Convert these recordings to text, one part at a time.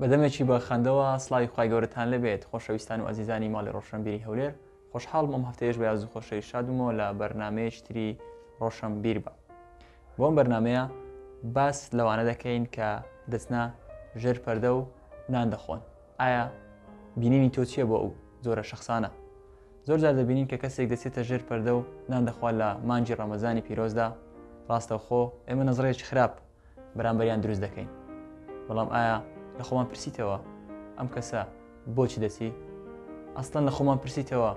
بە دەمێکی بە خەندەوە سلاوی خخوای گەورەتان لەبێت خۆشەویستان و ئازیزانی ماڵی ڕۆشنبیری هەولێر خۆشحاڵ مەم هەفتەیەش بە یازو خۆشەی شادمەوە لە بەرنمەیەشتری ڕۆشن بیر بە بۆم بەرنمەیە باس لەوانە دەکەین کە دەچنا ژێر پەردە و نان دەخۆن ئایا بینینی تۆ چییە بۆ ئەو زۆرە شخصانە زۆر جار دەبینین کە کەسێک دەچێتە ژێر پەردە و نان دەخوا لە مانجی ڕەمەزانی پیرۆزدا ڕاستەوخۆ ئێمە نەزڕێکی خراپ بەرامبەریان دروست دەکەین بەڵام ئایا لە خۆمان پرسیتەوە ئەم کەسە بۆچی دەچی ئەستان لە خۆمان پرسیتەوە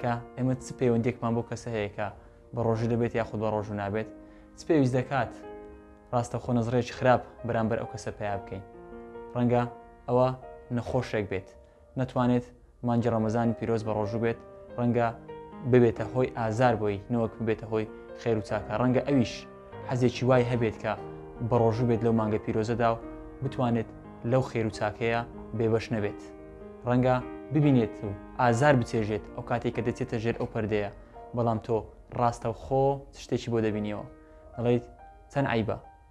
کە ئێمە چ پەیوەندێکمان بۆ کەسە هەیە کە بە ڕۆژی دەبێت یاخود بە ڕۆژ و نابێت چ پێویست دەکات ڕاستە خۆ نەزڕێکی خراپ بەرامبەر ئەو کەسە پیا بکەین ڕەنگە ئەوە نەخۆشێک بێت نەتوانێت مانگی ڕەمەزانی پیرۆز بە ڕۆژوو بێت ڕەنگە ببێتە هۆی ئازار بۆی نەوەک ببێتە هۆی خێر و چاکە ڕەنگە ئەویش حەزێکی وای هەبێت کە بە ڕۆژوو بێت لەو مانگە پیرۆزەدا و بتوانێت لەو خێر و چاکەیە بێبەش نەبێت ڕەنگە ببینێت و ئازار بچێژێت ئەو کاتێک کە دەچێتە ژێر ئەو پەردەیە بەڵام تۆ ڕاستە و خۆ شتێکی بۆ دەبینیەوە دەڵیت چەند عیبە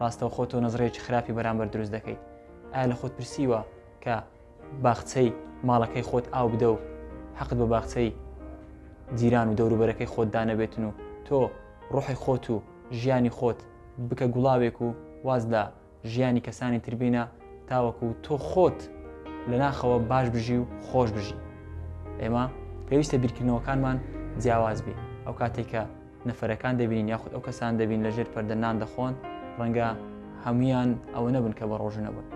ڕاستەوخۆ تۆ نەزڕەیەکی خراپی بەرامبەر دروست دەکەیت ئایا لە خۆت پرسیوە کە باخچەی ماڵەکەی خۆت ئاو بدە و حەقت بە باخچەی جیران و دەوروبەرەکەی خۆت دانەبێتن و تۆ ڕۆحی خۆت و ژیانی خۆت بکە گوڵاوێک و واز لە ژیانی کەسانی تربینە تاوەکو و تۆ خۆت لە ناخەوە باش بژی و خۆش بژی ئێمە پێویستە بیرکردنەوەکانمان جیاواز بی ئەو کاتێکە نەفەرەکان دەبینین یاخود ئەو کەسان دەبین لە ژێر پەردە نان دەخۆن ڕەنگە هەمویان ئەوە نەبن کە بە ڕۆژ نەبن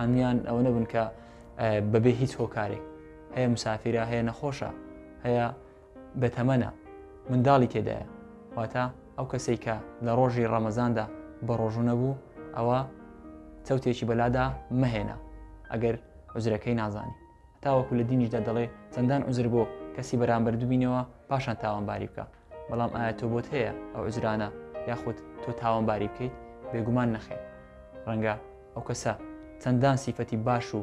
هەمویان ئەوە نەبن کە بەبێ هیچ هۆکارێک هەیە مسافرە هەیە نەخۆشە هەیە بەتەمەە منداڵی تێدایە واتە ئەو کەسێک کە لە ڕۆژی ڕەمەزاندا بە ڕۆژوو نەبوو ئەوە چەوتێکی بەلادا مەهێنا ئەگەر عزرەکەی نازانی هەتاوەکو لە دینیشدا دەڵێ چەندان عوزر بۆ کەسی بەرامبەر دوبینەوە پاشان تاوانباری بکە بەڵام ئایا تۆ بۆت هەیە ئەو عزرانە یاخود تۆ تاوانباری بکەیت بێگومان نەخێ ڕەنگە ئەو کەسە چەندان سیفەتی باش و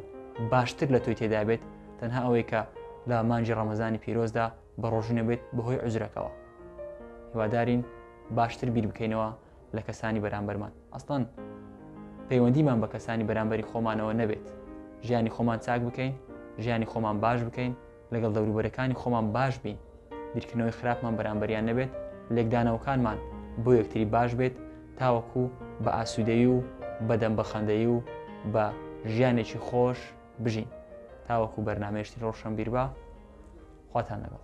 باشتر لە تۆی تێدا بێت تەنها ئەوەی کە لە مانجی ڕەمەزانی پیرۆزدا بە ڕۆژوونە بێت بەهۆی عزرەکەەوە هیوادارین باشتر بیر بکەینەوە لە کەسانی بەرامبەرمان ئەستان پەیوەندیمان بە کەسانی بەرامبەری خۆمانەوە نەبێت ژیانی خۆمان چاک بکەین ژیانی خۆمان باش بکەین لەگەڵ دەوروبەرەکانی خۆمان باش بین بیرکردنەوەی خراپمان بەرامبەریان نەبێت لێکدانەوەکانمان بۆ یەکتری باش بێت تاوەکو بە ئاسوودەی و بەدەم بەخەندەی و بە ژیانێکی خۆش بژین تاوەکو بەرنمەشتی ڕۆشنبیربا خواتان لەگەڵ